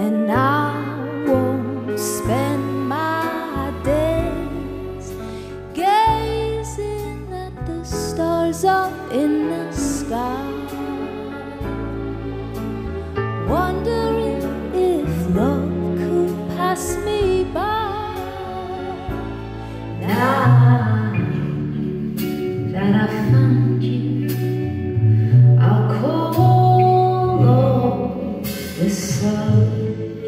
and I won't spend my days gazing at the stars up in the sky, wondering if love could pass me by. Now that I sun